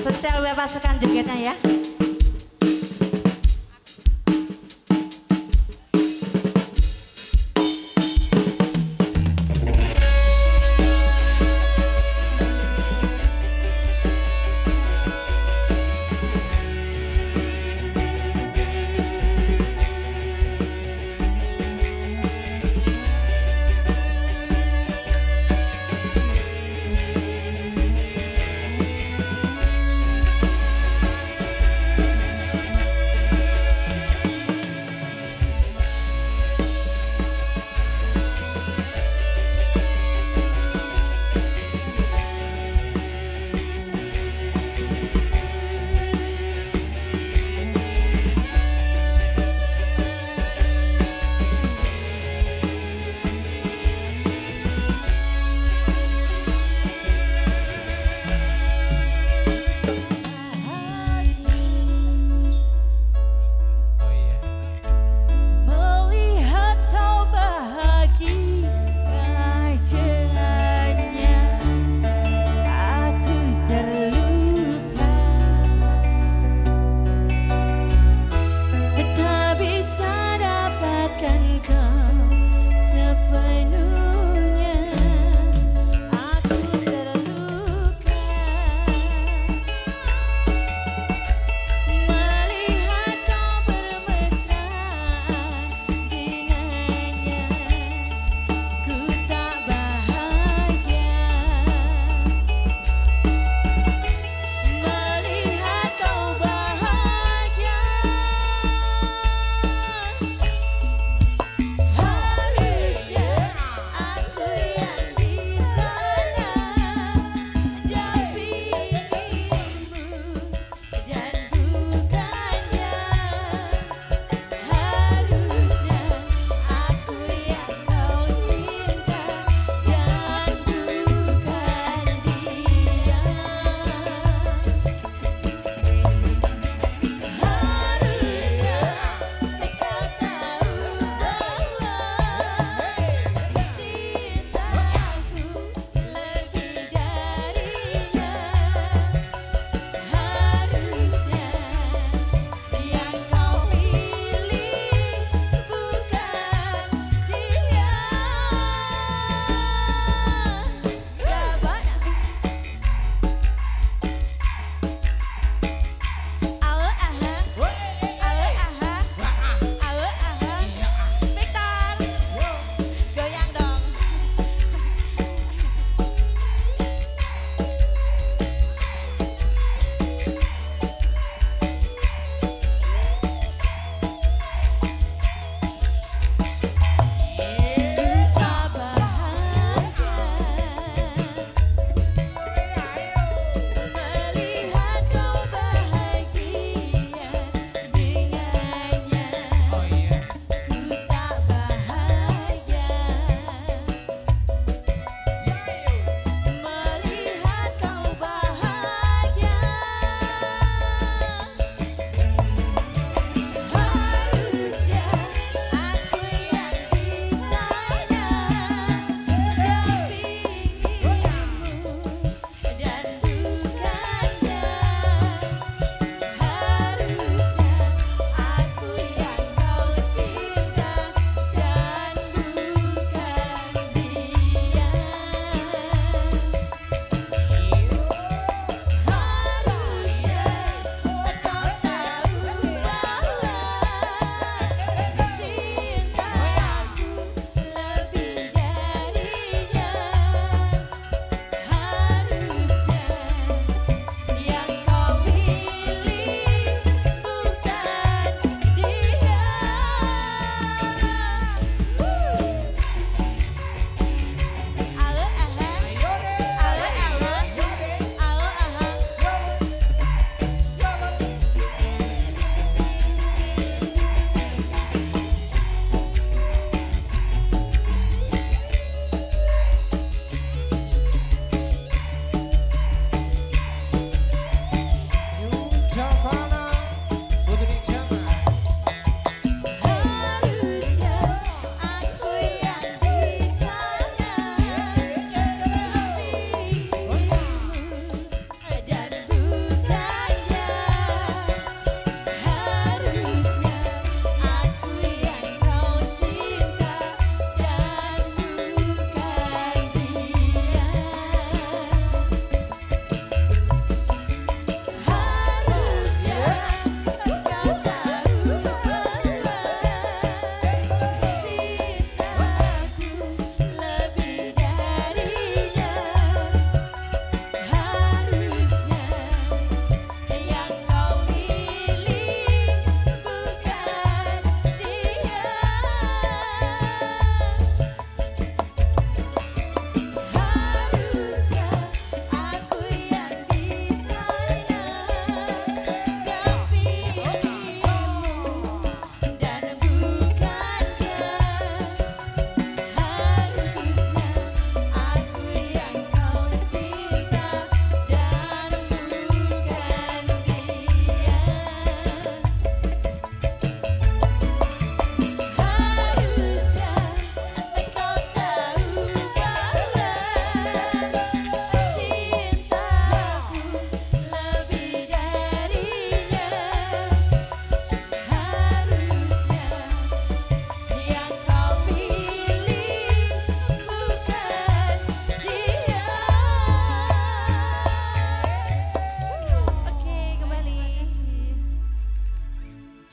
Spesial buat pasukan jogetnya ya.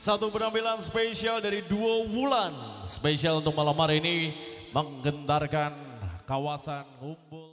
Satu penampilan spesial dari duo Wulan. Spesial untuk malam hari ini menggentarkan kawasan Umbul.